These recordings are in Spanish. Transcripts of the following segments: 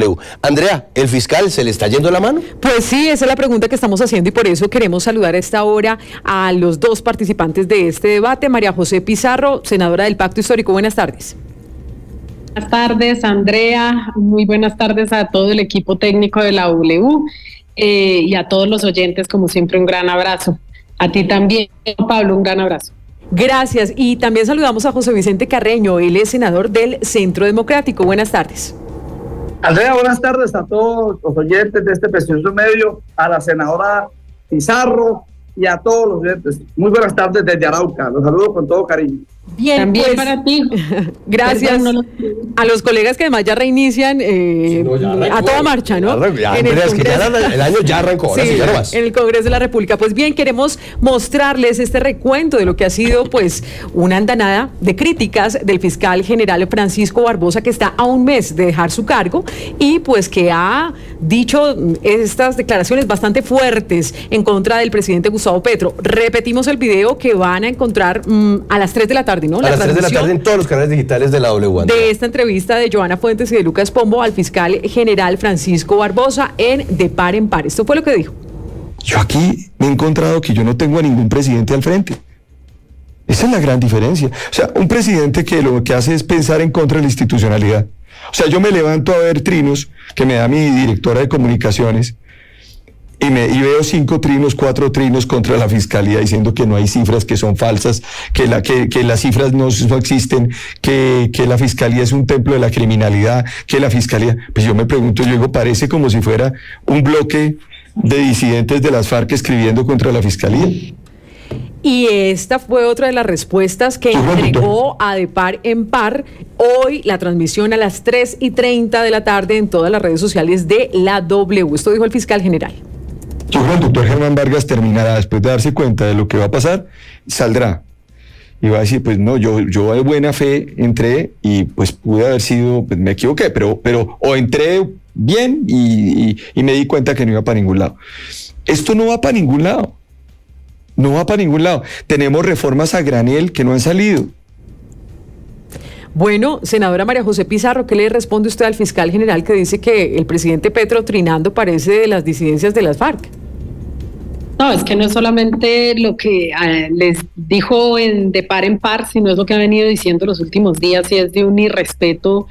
W. Andrea, ¿el fiscal se le está yendo la mano? Pues sí, esa es la pregunta que estamos haciendo y por eso queremos saludar a esta hora a los dos participantes de este debate. María José Pizarro, senadora del Pacto Histórico. Buenas tardes. Buenas tardes, Andrea. Muy buenas tardes a todo el equipo técnico de la W eh, y a todos los oyentes, como siempre, un gran abrazo. A ti también, Pablo, un gran abrazo. Gracias. Y también saludamos a José Vicente Carreño, él es senador del Centro Democrático. Buenas tardes. Andrea, buenas tardes a todos los oyentes de este precioso medio, a la senadora Pizarro y a todos los oyentes. Muy buenas tardes desde Arauca. Los saludo con todo cariño. Bien, También pues, para ti. Gracias Perdón, no lo- a los colegas que además ya reinician eh, a toda marcha, ¿no? Ya, En el Andrea, es que ya Congreso. la- el año ya arrancó, ahora sí, Sí, ya no más. en el Congreso de la República. Pues bien, queremos mostrarles este recuento de lo que ha sido pues una andanada de críticas del fiscal general Francisco Barbosa que está a un mes de dejar su cargo y pues que ha dicho estas declaraciones bastante fuertes en contra del presidente Gustavo Petro. Repetimos el video que van a encontrar mm, a las 3 de la tarde, ¿no? A las 3 de la tarde en todos los canales digitales de la W. De esta entrevista de Joana Fuentes y de Lucas Pombo al fiscal general Francisco Barbosa en De Par en Par. Esto fue lo que dijo. Yo aquí me he encontrado que yo no tengo a ningún presidente al frente. Esa es la gran diferencia. O sea, un presidente que lo que hace es pensar en contra de la institucionalidad. O sea, yo me levanto a ver trinos que me da mi directora de comunicaciones y, me, y veo cinco trinos, cuatro trinos contra la fiscalía diciendo que no hay cifras, que son falsas, que, la, que, que las cifras no, no existen, que, que la fiscalía es un templo de la criminalidad, que la fiscalía, pues yo me pregunto, yo digo, parece como si fuera un bloque de disidentes de las FARC escribiendo contra la fiscalía. Y esta fue otra de las respuestas que entregó a De Par en Par hoy la transmisión a las 3 y 30 de la tarde en todas las redes sociales de la W. Esto dijo el fiscal general. Yo creo que el doctor Germán Vargas terminará después de darse cuenta de lo que va a pasar, saldrá y va a decir, pues no, yo, yo de buena fe entré y pues pude haber sido, pues me equivoqué, pero, pero o entré bien y, me di cuenta que no iba para ningún lado. Esto no va para ningún lado. No va para ningún lado. Tenemos reformas a granel que no han salido. Bueno, senadora María José Pizarro, ¿qué le responde usted al fiscal general que dice que el presidente Petro trinando parece de las disidencias de las FARC? No, es que no es solamente lo que ah, les dijo en de par en par, sino es lo que ha venido diciendo los últimos días y es de un irrespeto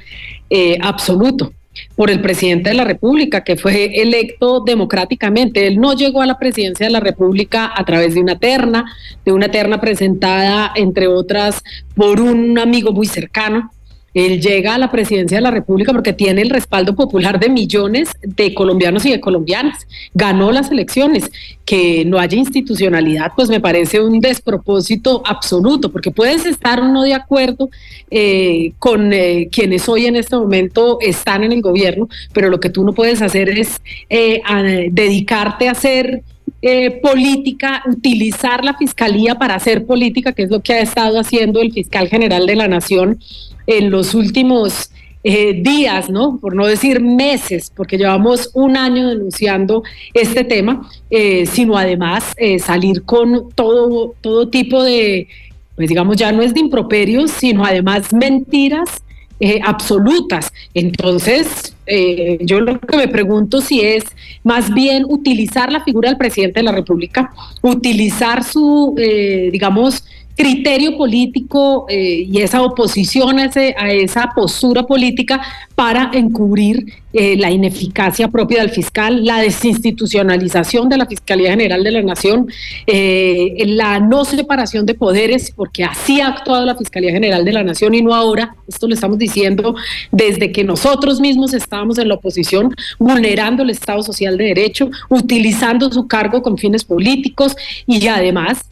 eh, absoluto por el presidente de la República, que fue electo democráticamente. Él no llegó a la presidencia de la República a través de una terna, de una terna presentada, entre otras, por un amigo muy cercano. Él llega a la presidencia de la República porque tiene el respaldo popular de millones de colombianos y de colombianas. Ganó las elecciones. Que no haya institucionalidad, pues me parece un despropósito absoluto, porque puedes estar o no de acuerdo eh, con eh, quienes hoy en este momento están en el gobierno, pero lo que tú no puedes hacer es eh, dedicarte a hacer eh, política, utilizar la fiscalía para hacer política, que es lo que ha estado haciendo el fiscal general de la Nación en los últimos eh, días, ¿no? Por no decir meses, porque llevamos un año denunciando este tema, eh, sino además salir con todo, todo tipo de, pues digamos, ya no es de improperios, sino además mentiras eh, absolutas. Entonces, eh, yo lo que me pregunto si es más bien utilizar la figura del presidente de la República, utilizar su, eh, digamos, criterio político eh, y esa oposición a, ese- a esa postura política para encubrir eh, la ineficacia propia del fiscal, la desinstitucionalización de la Fiscalía General de la Nación, eh, la no separación de poderes, porque así ha actuado la Fiscalía General de la Nación y no ahora, esto lo estamos diciendo desde que nosotros mismos estábamos en la oposición, vulnerando el Estado Social de Derecho, utilizando su cargo con fines políticos y además,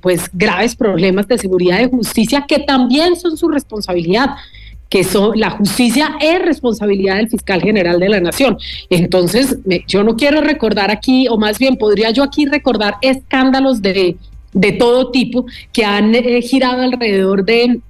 pues graves problemas de seguridad y justicia que también son su responsabilidad que son, la justicia es responsabilidad del fiscal general de la nación. Entonces, me- yo no quiero recordar aquí, o más bien podría yo aquí recordar escándalos de, de todo tipo que han eh, girado alrededor de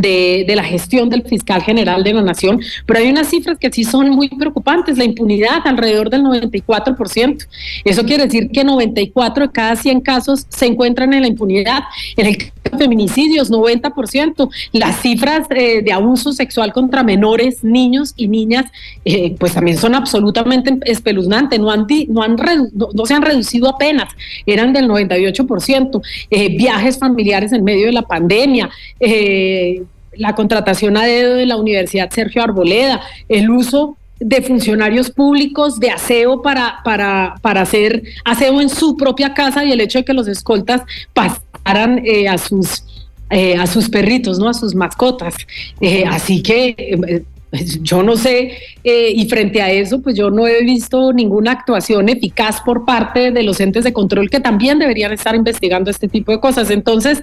de, la gestión del fiscal general de la nación, pero hay unas cifras que sí son muy preocupantes, la impunidad alrededor del 94%. Eso quiere decir que 94 de cada 100 casos se encuentran en la impunidad. En el caso de feminicidios, 90%. Las cifras eh, de abuso sexual contra menores, niños y niñas, eh, pues también son absolutamente espeluznantes, no, han, no, han no, se han reducido apenas, eran del 98%. Eh, viajes familiares en medio de la pandemia. Eh, la contratación a dedo de la Universidad Sergio Arboleda, el uso de funcionarios públicos de aseo para, para, para hacer aseo en su propia casa y el hecho de que los escoltas pasaran eh, a sus eh, a sus perritos, ¿no? A sus mascotas. Eh, así que pues, yo no sé, y frente a eso, pues yo no he visto ninguna actuación eficaz por parte de los entes de control que también deberían estar investigando este tipo de cosas. Entonces,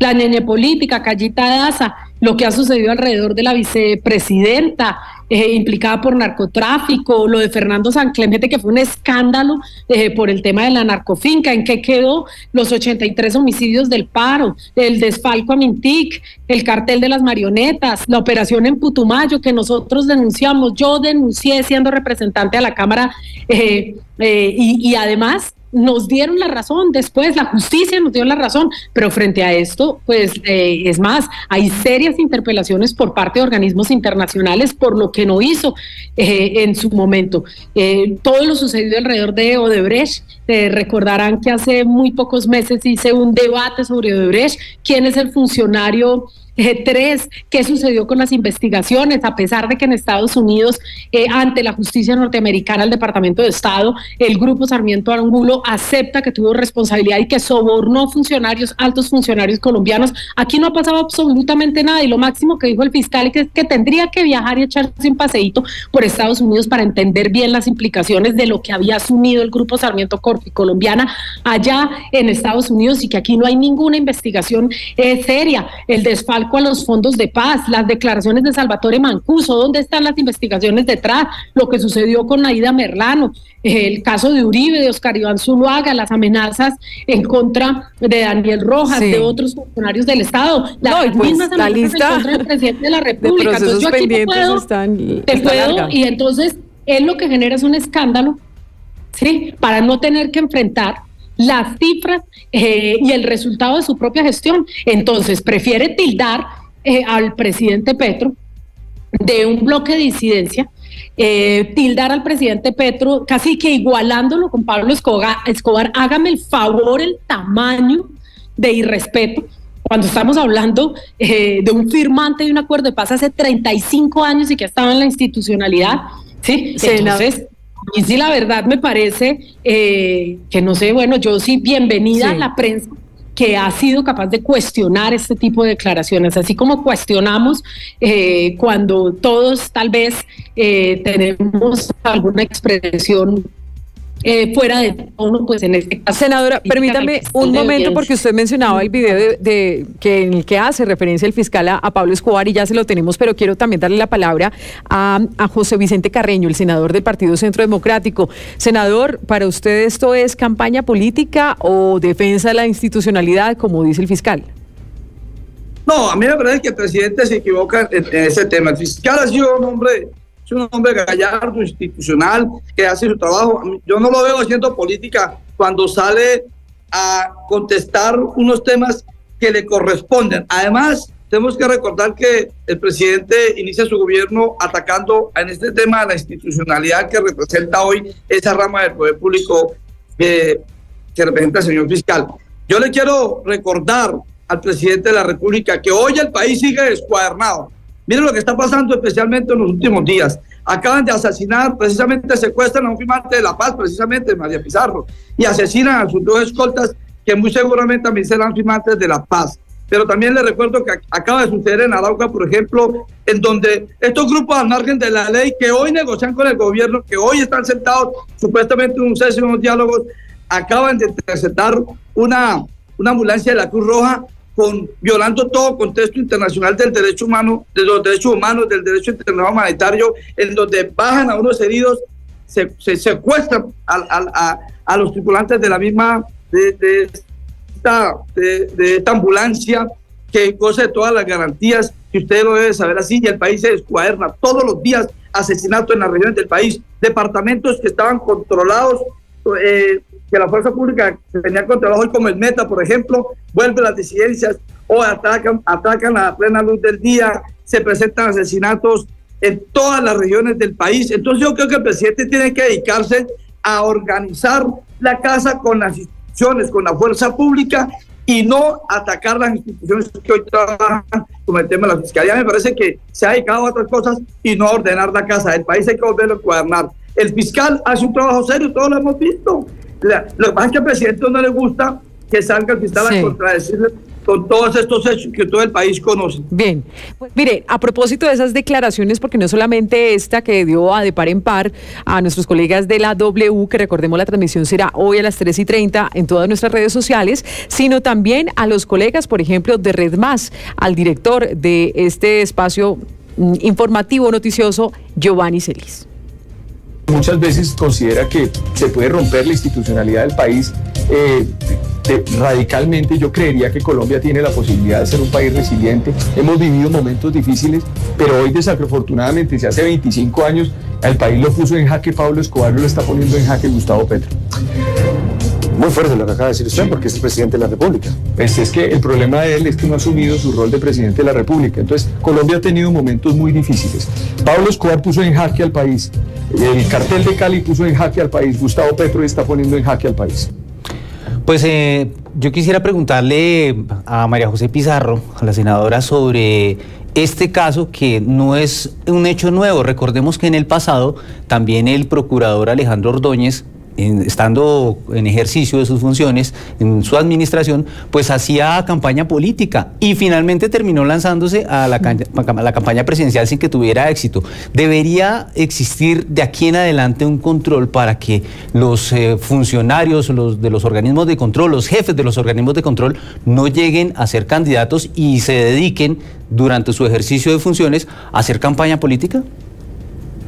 la ñeñe política, Callita Daza, lo que ha sucedido alrededor de la vicepresidenta eh, implicada por narcotráfico, lo de Fernando San Clemente, que fue un escándalo eh, por el tema de la narcofinca, en qué quedó los 83 homicidios del paro, el desfalco a Mintic, el cartel de las marionetas, la operación en Putumayo que nosotros denunciamos, yo denuncié siendo representante a la Cámara eh, y además nos dieron la razón, después la justicia nos dio la razón, pero frente a esto, pues eh, es más, hay serias interpelaciones por parte de organismos internacionales por lo que no hizo eh, en su momento. Eh, todo lo sucedido alrededor de Odebrecht, recordarán que hace muy pocos meses hice un debate sobre Odebrecht, quién es el funcionario tres, ¿qué sucedió con las investigaciones? A pesar de que en Estados Unidos, eh, ante la justicia norteamericana, el Departamento de Estado, el grupo Sarmiento Arangulo acepta que tuvo responsabilidad y que sobornó funcionarios, altos funcionarios colombianos. Aquí no ha pasado absolutamente nada y lo máximo que dijo el fiscal es que tendría que viajar y echarse un paseíto por Estados Unidos para entender bien las implicaciones de lo que había asumido el grupo Sarmiento Corpi colombiana allá en Estados Unidos y que aquí no hay ninguna investigación eh, seria. El desfalco a los fondos de paz, las declaraciones de Salvatore Mancuso, dónde están las investigaciones detrás, lo que sucedió con Aida Merlano, el caso de Uribe, de Oscar Iván Zuluaga, las amenazas en contra de Daniel Rojas, de otros funcionarios del Estado, las mismas amenazas en contra del presidente de la República. entonces yo aquí puedo, están, te puedo, y entonces él lo que genera es un escándalo, ¿sí? Para no tener que enfrentar las cifras eh, y el resultado de su propia gestión. Entonces, prefiere tildar eh, al presidente Petro de un bloque de disidencia, eh, tildar al presidente Petro casi que igualándolo con Pablo Escobar, Escobar, hágame el favor, el tamaño de irrespeto. Cuando estamos hablando de un firmante de un acuerdo de paz hace 35 años y que estaba en la institucionalidad, ¿sí? Entonces, y sí, la verdad me parece eh, que no sé, bueno, yo sí, bienvenida a la prensa que ha sido capaz de cuestionar este tipo de declaraciones, así como cuestionamos eh, cuando todos tal vez eh, tenemos alguna expresión eh, fuera de uno, pues en este caso. Senadora, permítame un momento porque usted mencionaba el video de, que en el que hace referencia el fiscal a, Pablo Escobar y ya se lo tenemos, pero quiero también darle la palabra a, a José Vicente Carreño, el senador del Partido Centro Democrático. Senador, ¿para usted esto es campaña política o defensa de la institucionalidad, como dice el fiscal? No, a mí me parece que el presidente se equivoca en, en ese tema. El fiscal ha sido un hombre es un hombre gallardo, institucional, que hace su trabajo. Yo no lo veo haciendo política cuando sale a contestar unos temas que le corresponden. Además, tenemos que recordar que el presidente inicia su gobierno atacando en este tema la institucionalidad que representa hoy esa rama del poder público que, que representa el señor fiscal. Yo le quiero recordar al presidente de la República que hoy el país sigue descuadernado. Miren lo que está pasando especialmente en los últimos días. Acaban de asesinar, precisamente secuestran a un firmante de La Paz, precisamente María Pizarro, y asesinan a sus dos escoltas que muy seguramente también serán firmantes de La Paz. Pero también les recuerdo que acaba de suceder en Arauca, por ejemplo, en donde estos grupos al margen de la ley que hoy negocian con el gobierno, que hoy están sentados supuestamente en un cese, en unos diálogos, acaban de interceptar una, una ambulancia de la Cruz Roja con, violando todo contexto internacional del derecho humano, de los derechos humanos, del derecho internacional humanitario, en donde bajan a unos heridos, se, secuestran a, a, los tripulantes de la misma, de, esta, de, esta ambulancia, que goce de todas las garantías que usted lo debe saber así, y el país se descuaderna todos los días asesinatos en las regiones del país, departamentos que estaban controlados, eh, que la fuerza pública tenía controlado hoy como el Meta, por ejemplo, vuelve las disidencias o atacan, atacan a plena luz del día, se presentan asesinatos en todas las regiones del país. Entonces yo creo que el presidente tiene que dedicarse a organizar la casa con las instituciones, con la fuerza pública y no atacar las instituciones que hoy trabajan como el tema de la fiscalía. Me parece que se ha dedicado a otras cosas y no a ordenar la casa. El país hay que volverlo a. El fiscal hace un trabajo serio, todos lo hemos visto. Lo que pasa es que al presidente no le gusta que salga el fiscal a contradecirle con todos estos hechos que todo el país conoce. Bien, pues, mire, a propósito de esas declaraciones, porque no solamente esta que dio a de par en par a nuestros colegas de la W, que recordemos la transmisión será hoy a las 3 y 30 en todas nuestras redes sociales, sino también a los colegas, por ejemplo, de Red Más, al director de este espacio mm, informativo noticioso, Giovanni Celis. Muchas veces considera que se puede romper la institucionalidad del país eh, radicalmente. Yo creería que Colombia tiene la posibilidad de ser un país resiliente. Hemos vivido momentos difíciles, pero hoy desafortunadamente, si hace 25 años el país lo puso en jaque Pablo Escobar, lo está poniendo en jaque Gustavo Petro. Muy fuerte lo que acaba de decir usted, porque es el presidente de la República. Pues es que el problema de él es que no ha asumido su rol de presidente de la República. Entonces, Colombia ha tenido momentos muy difíciles. Pablo Escobar puso en jaque al país. El cartel de Cali puso en jaque al país. Gustavo Petro está poniendo en jaque al país. Pues eh, yo quisiera preguntarle a María José Pizarro, a la senadora, sobre este caso que no es un hecho nuevo. Recordemos que en el pasado también el procurador Alejandro Ordóñez estando en ejercicio de sus funciones, en su administración, pues hacía campaña política y finalmente terminó lanzándose a la, campaña presidencial sin que tuviera éxito. Debería existir de aquí en adelante un control para que los eh, funcionarios de los organismos de control, los jefes de los organismos de control, no lleguen a ser candidatos y se dediquen durante su ejercicio de funciones a hacer campaña política.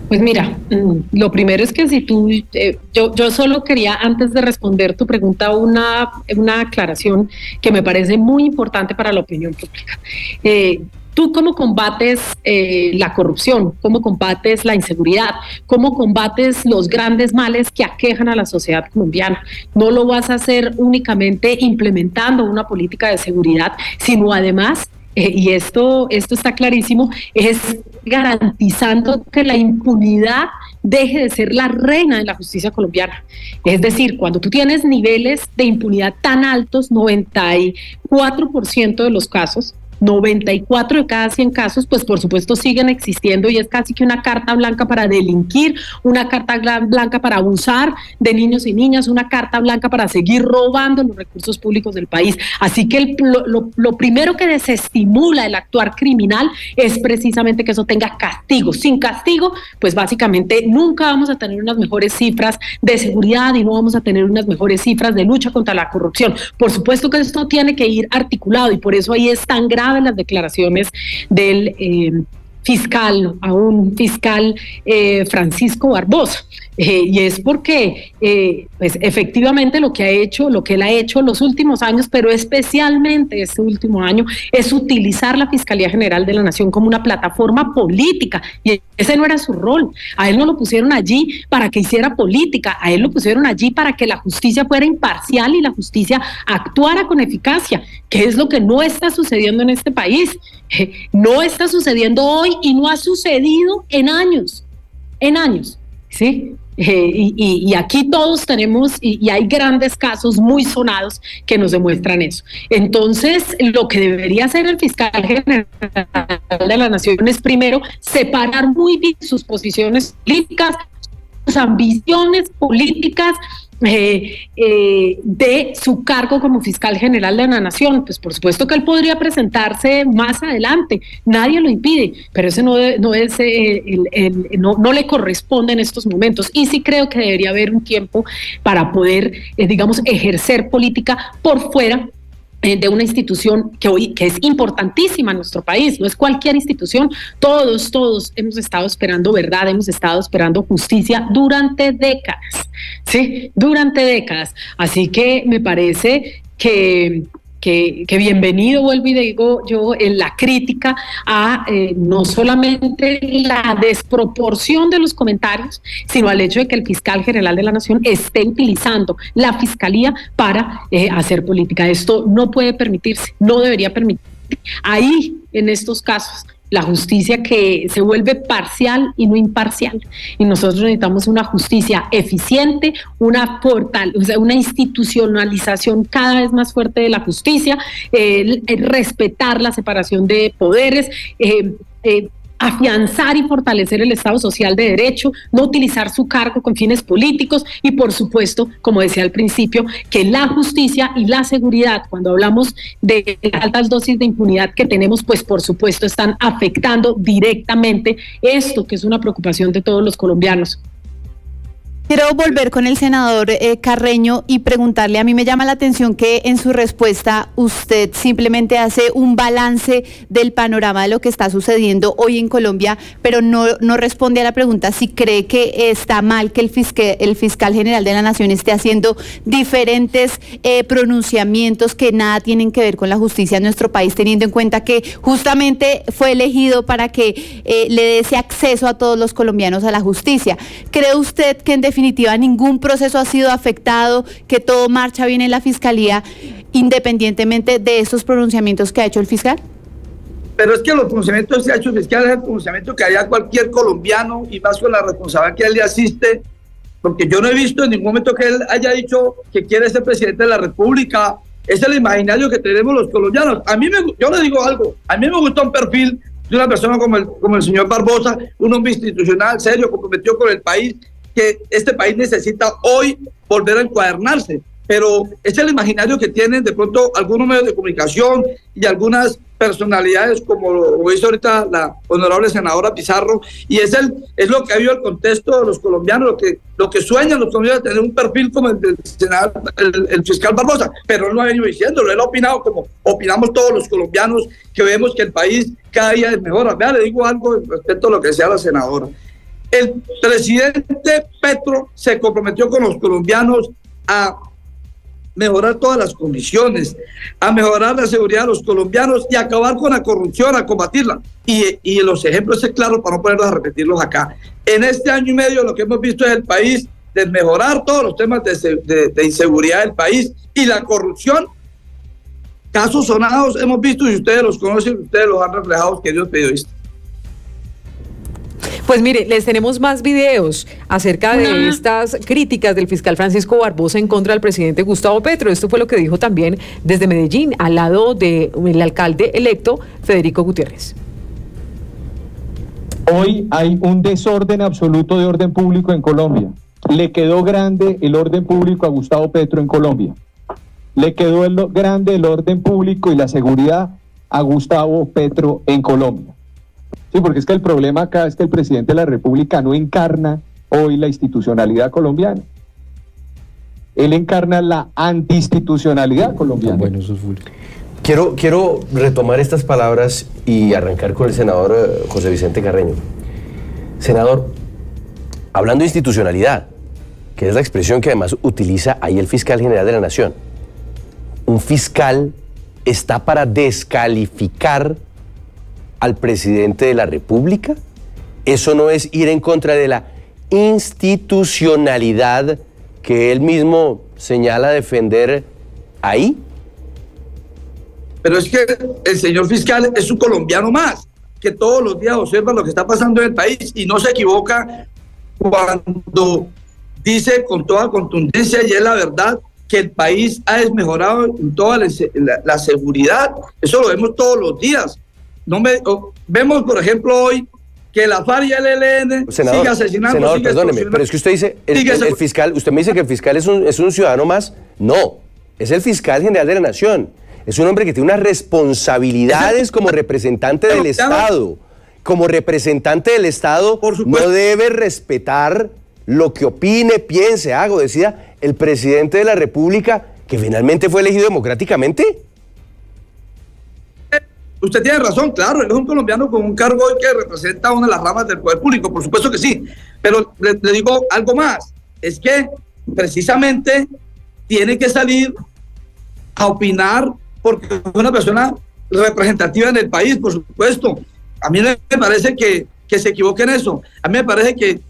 Pues mira, mm, lo primero es que si tú, eh, yo, yo solo quería antes de responder tu pregunta una, una aclaración que me parece muy importante para la opinión pública. Eh, ¿Tú cómo combates eh, la corrupción? ¿Cómo combates la inseguridad? ¿Cómo combates los grandes males que aquejan a la sociedad colombiana? No lo vas a hacer únicamente implementando una política de seguridad, sino además eh, y esto, esto está clarísimo, es garantizando que la impunidad deje de ser la reina de la justicia colombiana. Es decir, cuando tú tienes niveles de impunidad tan altos, 94% de los casos, 94 de cada 100 casos, pues por supuesto siguen existiendo y es casi que una carta blanca para delinquir, una carta blanca para abusar de niños y niñas, una carta blanca para seguir robando los recursos públicos del país. Así que lo, primero que desestimula el actuar criminal es precisamente que eso tenga castigo. Sin castigo, pues básicamente nunca vamos a tener unas mejores cifras de seguridad y no vamos a tener unas mejores cifras de lucha contra la corrupción. Por supuesto que esto tiene que ir articulado y por eso ahí es tan grave de las declaraciones del eh, fiscal, a un fiscal eh, Francisco Barbosa. Eh, y es porque, eh, pues efectivamente lo que ha hecho, lo que él ha hecho los últimos años, pero especialmente este último año, es utilizar la Fiscalía General de la Nación como una plataforma política. Y ese no era su rol. A él no lo pusieron allí para que hiciera política, a él lo pusieron allí para que la justicia fuera imparcial y la justicia actuara con eficacia, que es lo que no está sucediendo en este país. no está sucediendo hoy y no ha sucedido en años, en años. ¿Sí? Eh, y, aquí todos tenemos, y, hay grandes casos muy sonados que nos demuestran eso. Entonces, lo que debería hacer el fiscal general de la Nación es primero separar muy bien sus posiciones políticas, sus ambiciones políticas eh, eh, de su cargo como fiscal general de la nación. Pues por supuesto que él podría presentarse más adelante, nadie lo impide, pero ese no, no es eh, no, no, le corresponde en estos momentos. Y sí creo que debería haber un tiempo para poder, digamos, ejercer política por fuera de una institución que hoy que es importantísima en nuestro país, no es cualquier institución, todos, todos hemos estado esperando verdad, hemos estado esperando justicia durante décadas, ¿sí? Durante décadas. Así que me parece que bienvenido, vuelvo y digo yo, en la crítica a eh, no solamente la desproporción de los comentarios, sino al hecho de que el fiscal general de la Nación esté utilizando la fiscalía para eh, hacer política. Esto no puede permitirse, no debería permitirse. Ahí, en estos casos, la justicia que se vuelve parcial y no imparcial. Y nosotros necesitamos una justicia eficiente, una, portal, o sea, una institucionalización cada vez más fuerte de la justicia, respetar la separación de poderes. Eh, eh, afianzar y fortalecer el Estado social de derecho, no utilizar su cargo con fines políticos y, por supuesto, como decía al principio, que la justicia y la seguridad, cuando hablamos de altas dosis de impunidad que tenemos, pues por supuesto están afectando directamente esto, que es una preocupación de todos los colombianos. Quiero volver con el senador eh, Carreño y preguntarle, a mí me llama la atención que en su respuesta usted simplemente hace un balance del panorama de lo que está sucediendo hoy en Colombia, pero no, no responde a la pregunta si cree que está mal que el, fiscal, general de la Nación esté haciendo diferentes eh, pronunciamientos que nada tienen que ver con la justicia en nuestro país, teniendo en cuenta que justamente fue elegido para que eh, le dé ese acceso a todos los colombianos a la justicia. ¿Cree usted que ningún proceso ha sido afectado, que todo marcha bien en la fiscalía, independientemente de esos pronunciamientos que ha hecho el fiscal? Pero es que los pronunciamientos que ha hecho el fiscal es el pronunciamiento que haría cualquier colombiano y más con la responsabilidad que él le asiste, porque yo no he visto en ningún momento que él haya dicho que quiere ser presidente de la República. Es el imaginario que tenemos los colombianos. A mí me, yo le digo algo, a mí me gusta un perfil de una persona como el señor Barbosa, un hombre institucional, serio, comprometido con el país, que este país necesita hoy volver a encuadernarse. Pero es el imaginario que tienen de pronto algunos medios de comunicación y algunas personalidades, como lo hizo ahorita la honorable senadora Pizarro, y es, el, es lo que ha habido el contexto de los colombianos, lo que, lo que sueñan los colombianos, tener un perfil como el del el, fiscal Barbosa, pero él no ha venido diciéndolo, él ha opinado como opinamos todos los colombianos que vemos que el país cada día es mejor. Vea, le digo algo respecto a lo que decía la senadora. El presidente Petro se comprometió con los colombianos a mejorar todas las condiciones, a mejorar la seguridad de los colombianos y acabar con la corrupción, a combatirla. Y, los ejemplos es claro para no ponerlos a repetirlos acá. En este año y medio lo que hemos visto es el país de mejorar todos los temas de, de inseguridad del país y la corrupción. Casos sonados hemos visto y ustedes los conocen, ustedes los han reflejado, queridos periodistas. Pues mire, les tenemos más videos acerca de estas críticas del fiscal Francisco Barbosa en contra del presidente Gustavo Petro. Esto fue lo que dijo también desde Medellín, al lado del alcalde electo Federico Gutiérrez. Hoy hay un desorden absoluto de orden público en Colombia. Le quedó grande el orden público a Gustavo Petro en Colombia. Le quedó el, grande el orden público y la seguridad a Gustavo Petro en Colombia. Sí, porque es que el problema acá es que el presidente de la República no encarna hoy la institucionalidad colombiana. Él encarna la antiinstitucionalidad colombiana. Bueno, eso es quiero, quiero retomar estas palabras y arrancar con el senador eh, José Vicente Carreño. Senador, hablando de institucionalidad, que es la expresión que además utiliza ahí el fiscal general de la Nación, un fiscal está para descalificar al presidente de la República? ¿Eso no es ir en contra de la institucionalidad que él mismo señala defender ahí? Pero es que el señor fiscal es un colombiano más, que todos los días observa lo que está pasando en el país y no se equivoca cuando dice con toda contundencia y es la verdad que el país ha desmejorado en toda la seguridad. Eso lo vemos todos los días. No me, vemos, por ejemplo, hoy que la FARC y el ELN sigue asesinando. Senador, perdóneme, pero es que usted dice, el, fiscal, usted me dice que el fiscal es un, es un ciudadano más. No, es el fiscal general de la nación. Es un hombre que tiene unas responsabilidades como representante del Estado. Como representante del Estado, no debe respetar lo que opine, piense, haga o decida el presidente de la República, que finalmente fue elegido democráticamente. Usted tiene razón, claro, él es un colombiano con un cargo hoy que representa una de las ramas del poder público, por supuesto que sí, pero le, digo algo más, es que precisamente tiene que salir a opinar porque es una persona representativa en el país, por supuesto. A mí me parece que, que se en eso. A mí me parece que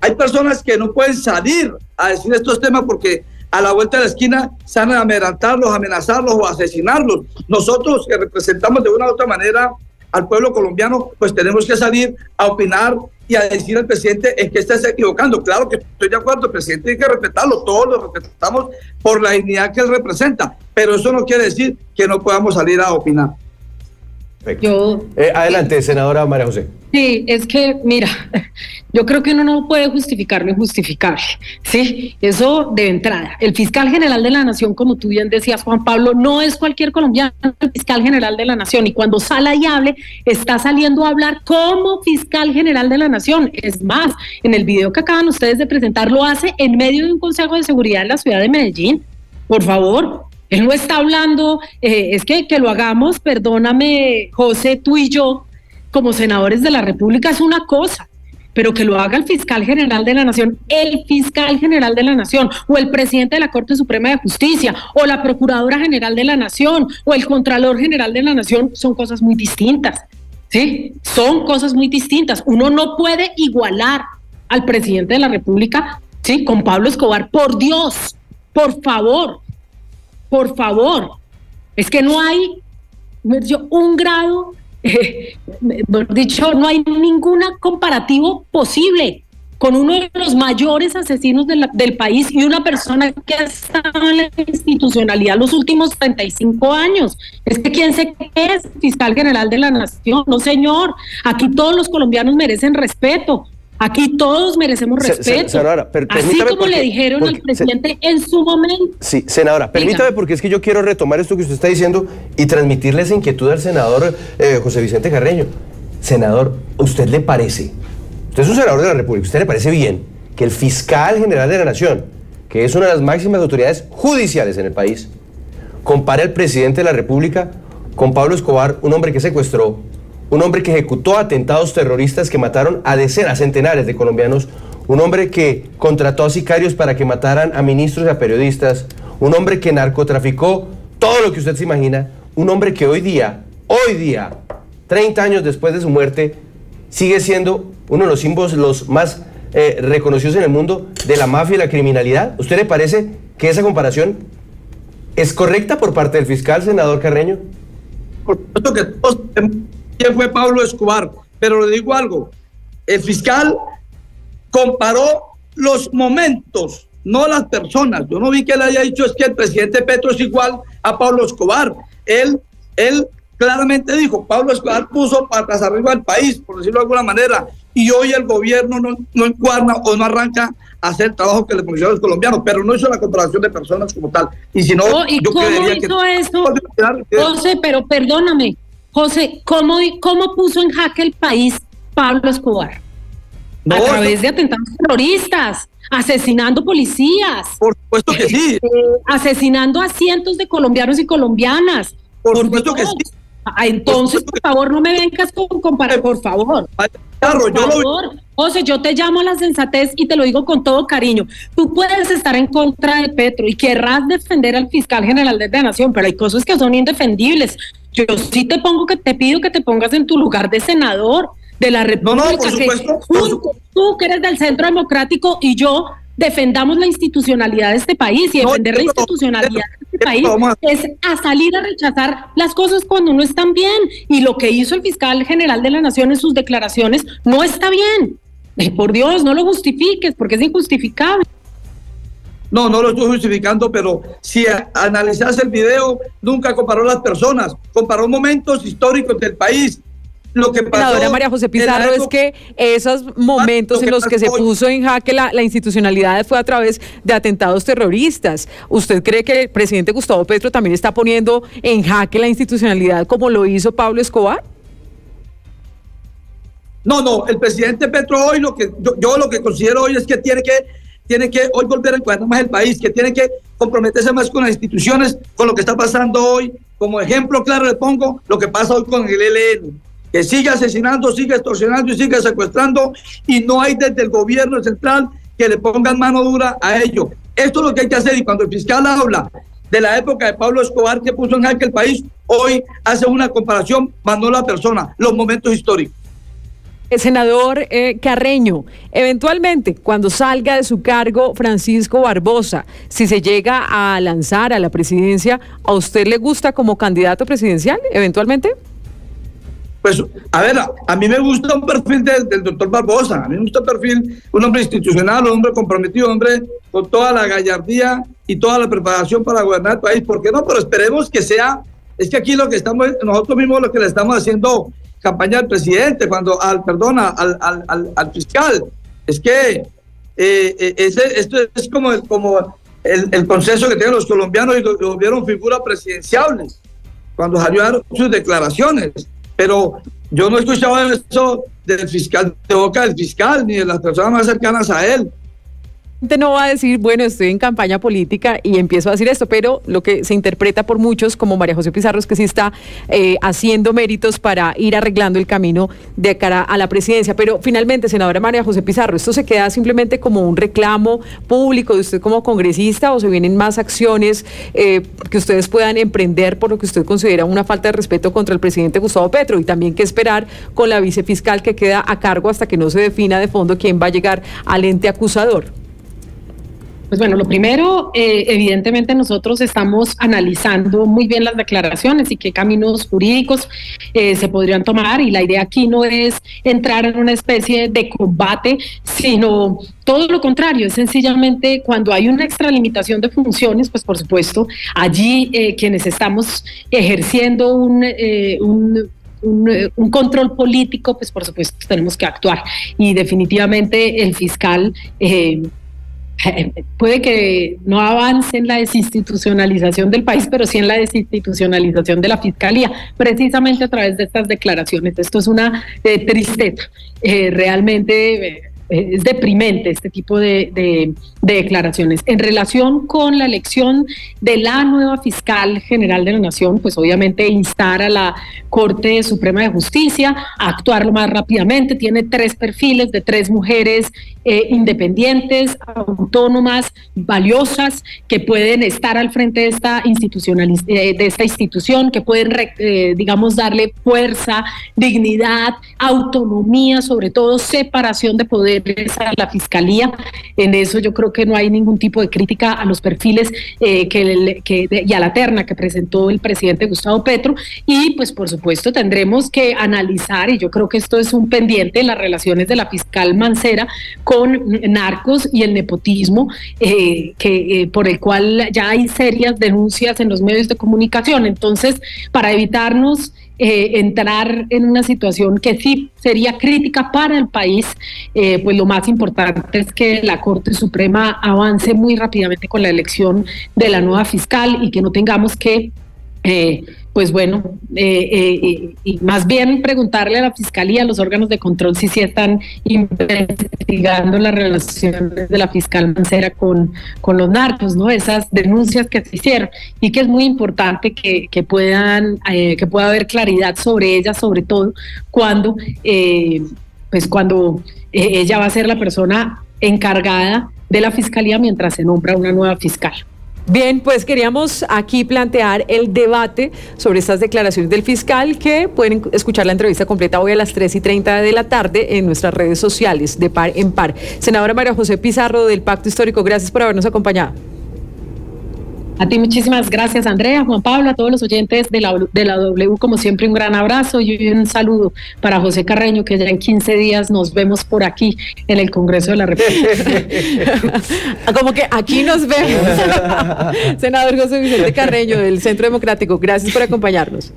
hay personas que no pueden salir a decir estos temas porque a la vuelta de la esquina salen a amedrentarlos, amenazarlos o asesinarlos. Nosotros que representamos de una u otra manera al pueblo colombiano, pues tenemos que salir a opinar y a decir al presidente en que está equivocando. Claro que estoy de acuerdo, el presidente hay que respetarlo, todos lo respetamos por la dignidad que él representa, pero eso no quiere decir que no podamos salir a opinar. Yo, eh, adelante, senadora María José. Sí, es que, mira, yo creo que uno no puede justificar lo injustificable, ¿sí? Eso de entrada. El fiscal general de la Nación, como tú bien decías, Juan Pablo, no es cualquier colombiano, el fiscal general de la Nación. Y cuando sale y hable, está saliendo a hablar como fiscal general de la Nación. Es más, en el video que acaban ustedes de presentar, lo hace en medio de un Consejo de Seguridad en la ciudad de Medellín. Por favor, él no está hablando, eh, es que, que lo hagamos, perdóname, José, tú y yo, como senadores de la República, es una cosa, pero que lo haga el fiscal general de la Nación, el fiscal general de la Nación, o el presidente de la Corte Suprema de Justicia, o la Procuradora General de la Nación, o el Contralor General de la Nación, son cosas muy distintas. ¿Sí? Son cosas muy distintas. Uno no puede igualar al presidente de la República, ¿sí? Con Pablo Escobar. Por Dios, por favor, por favor, es que no hay un grado, eh, dicho, no hay ningún comparativo posible con uno de los mayores asesinos del país y una persona que ha estado en la institucionalidad los últimos 35 años. Es que quién se es fiscal general de la nación, no señor. Aquí todos los colombianos merecen respeto. Aquí todos merecemos respeto. senadora, así como le dijeron al presidente en su momento. Sí, senadora, permítame porque es que yo quiero retomar esto que usted está diciendo y transmitirle esa inquietud al senador eh, José Vicente Carreño. Senador, ¿a usted le parece? Usted es un senador de la República, ¿usted le parece bien que el fiscal general de la Nación, que es una de las máximas autoridades judiciales en el país, compare al presidente de la República con Pablo Escobar, un hombre que secuestró, un hombre que ejecutó atentados terroristas que mataron a decenas, centenares de colombianos, un hombre que contrató a sicarios para que mataran a ministros y a periodistas, un hombre que narcotraficó todo lo que usted se imagina, un hombre que hoy día, hoy día, 30 años después de su muerte, sigue siendo uno de los símbolos los más eh, reconocidos en el mundo de la mafia y la criminalidad. ¿Usted le parece que esa comparación es correcta por parte del fiscal, senador Carreño? Por que todos quién fue Pablo Escobar, pero le digo algo, el fiscal comparó los momentos, no las personas. Yo no vi que él haya dicho es que el presidente Petro es igual a Pablo Escobar. Él, él claramente dijo, Pablo Escobar puso patas arriba al país, por decirlo de alguna manera, y hoy el gobierno no, no encuadra o no arranca a hacer el trabajo que le pusieron los colombianos, pero no hizo la comparación de personas como tal. Y si no, ¿y cómo hizo eso? José, pero perdóname, José, ¿cómo, ¿cómo puso en jaque el país Pablo Escobar? a través de atentados terroristas, asesinando policías. Por supuesto que sí. Eh, asesinando a cientos de colombianos y colombianas. Por, supuesto que sí. Ah, entonces, por, favor, no me vengas con comparar, por favor. Por favor. José, yo te llamo a la sensatez y te lo digo con todo cariño. Tú puedes estar en contra de Petro y querrás defender al fiscal general de la Nación, pero hay cosas que son indefendibles. Yo sí te pongo que te pido que te pongas en tu lugar de senador de la República. No, no, por supuesto. tú, que eres del Centro Democrático y yo defendamos la institucionalidad de este país y defender la institucionalidad de este país es a salir a rechazar las cosas cuando no están bien. Y lo que hizo el fiscal general de la Nación en sus declaraciones no está bien. por Dios, no lo justifiques porque es injustificable. No, no lo estoy justificando, pero si analizas el video, nunca comparó las personas, comparó momentos históricos del país. Lo que pasó. Senadora María José Pizarro es que esos momentos en los que se puso en jaque la, la, institucionalidad fue a través de atentados terroristas. ¿Usted cree que el presidente Gustavo Petro también está poniendo en jaque la institucionalidad como lo hizo Pablo Escobar? No, no, el presidente Petro hoy lo que yo lo que considero hoy es que tiene que tiene que hoy volver a encuadrar más el país, que tiene que comprometerse más con las instituciones, con lo que está pasando hoy. Como ejemplo claro le pongo lo que pasa hoy con el ELN, que sigue asesinando, sigue extorsionando y sigue secuestrando y no hay desde el gobierno central que le pongan mano dura a ello. Esto es lo que hay que hacer y cuando el fiscal habla de la época de Pablo Escobar que puso en jaque el país, hoy hace una comparación, mandó la persona, los momentos históricos. Senador eh, Carreño, eventualmente, cuando salga de su cargo Francisco Barbosa, si se llega a lanzar a la presidencia, ¿a usted le gusta como candidato presidencial, eventualmente? Pues, a ver, a, mí me gusta un perfil del doctor Barbosa, a mí me gusta un perfil, un hombre institucional, un hombre comprometido, un hombre con toda la gallardía y toda la preparación para gobernar el país. ¿Por qué no? Pero esperemos que sea, es que aquí lo que estamos, nosotros mismos lo que le estamos haciendo campaña al presidente, cuando al, perdona, al, al, al, fiscal. Es que eh, eh, ese, esto es como, como el, el, consenso que tienen los colombianos y lo, vieron figuras presidenciables cuando salieron sus declaraciones. Pero yo no he escuchado eso del fiscal, de boca del fiscal, ni de las personas más cercanas a él no va a decir, bueno, estoy en campaña política y empiezo a decir esto, pero lo que se interpreta por muchos, como María José Pizarro, es que sí está eh, haciendo méritos para ir arreglando el camino de cara a la presidencia. Pero finalmente, senadora María José Pizarro, ¿esto se queda simplemente como un reclamo público de usted como congresista o se vienen más acciones eh, que ustedes puedan emprender por lo que usted considera una falta de respeto contra el presidente Gustavo Petro? Y también qué esperar con la vicefiscal que queda a cargo hasta que no se defina de fondo quién va a llegar al ente acusador. Pues bueno, lo primero, eh, evidentemente nosotros estamos analizando muy bien las declaraciones y qué caminos jurídicos eh, se podrían tomar y la idea aquí no es entrar en una especie de combate, sino todo lo contrario, es sencillamente cuando hay una extralimitación de funciones, pues por supuesto, allí eh, quienes estamos ejerciendo un, un un, control político, pues por supuesto tenemos que actuar. Y definitivamente el fiscal eh, puede que no avance en la desinstitucionalización del país, pero sí en la desinstitucionalización de la fiscalía, precisamente a través de estas declaraciones. Esto es una eh, tristeza. Eh, realmente eh, es deprimente este tipo de, declaraciones. En relación con la elección de la nueva fiscal general de la Nación, pues obviamente instar a la Corte Suprema de Justicia a actuar lo más rápidamente. Tiene tres perfiles de tres mujeres eh, independientes, autónomas, valiosas, que pueden estar al frente de esta, eh, institución, que pueden, eh, digamos, darle fuerza, dignidad, autonomía, sobre todo separación de poderes a la Fiscalía. En eso yo creo que no hay ningún tipo de crítica a los perfiles que, y a la terna que presentó el presidente Gustavo Petro. Y pues por supuesto tendremos que analizar, y yo creo que esto es un pendiente, las relaciones de la fiscal Mancera con narcos y el nepotismo, eh, que, eh, por el cual ya hay serias denuncias en los medios de comunicación. Entonces, para evitarnos eh, entrar en una situación que sí sería crítica para el país, pues lo más importante es que la Corte Suprema avance muy rápidamente con la elección de la nueva fiscal y que no tengamos que eh, pues bueno, eh, eh, y más bien preguntarle a la Fiscalía, a los órganos de control, si sí están investigando las relaciones de la fiscal Mancera con, con los narcos, ¿no? Esas denuncias que se hicieron y que es muy importante que, que puedan, que pueda haber claridad sobre ellas, sobre todo cuando, pues cuando ella va a ser la persona encargada de la Fiscalía mientras se nombra una nueva fiscal. Bien, pues queríamos aquí plantear el debate sobre estas declaraciones del fiscal que pueden escuchar la entrevista completa hoy a las 3 y 30 de la tarde en nuestras redes sociales de par en par. Senadora María José Pizarro del Pacto Histórico, gracias por habernos acompañado. A ti muchísimas gracias, Andrea, Juan Pablo, a todos los oyentes de la, de la W, como siempre, un gran abrazo y un saludo para José Carreño, que ya en 15 días nos vemos por aquí en el Congreso de la República. como que aquí nos vemos. Senador José Vicente Carreño, del Centro Democrático, gracias por acompañarnos.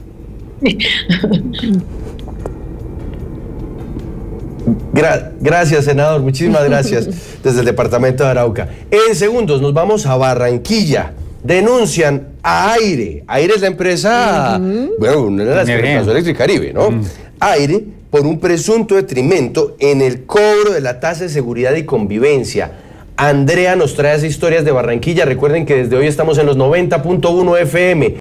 gracias, senador. Muchísimas gracias desde el departamento de Arauca. En segundos nos vamos a Barranquilla denuncian a Aire. Aire es la empresa, bueno, una de las empresas Electric Caribe, ¿no? Aire por un presunto detrimento en el cobro de la tasa de seguridad y convivencia. Andrea nos trae esas historias de Barranquilla. Recuerden que desde hoy estamos en los 90.1 FM.